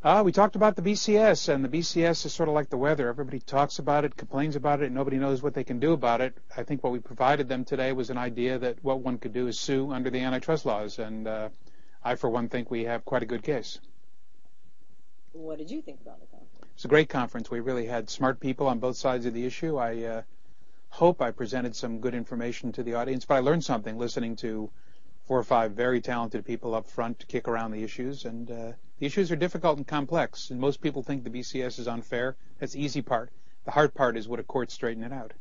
Uh, we talked about the BCS, and the BCS is sort of like the weather. Everybody talks about it, complains about it, and nobody knows what they can do about it. I think what we provided them today was an idea that what one could do is sue under the antitrust laws, and uh, I, for one, think we have quite a good case. What did you think about the conference? It's a great conference. We really had smart people on both sides of the issue. I uh, hope I presented some good information to the audience, but I learned something listening to four or five very talented people up front to kick around the issues. And uh, the issues are difficult and complex, and most people think the BCS is unfair. That's the easy part. The hard part is would a court straighten it out?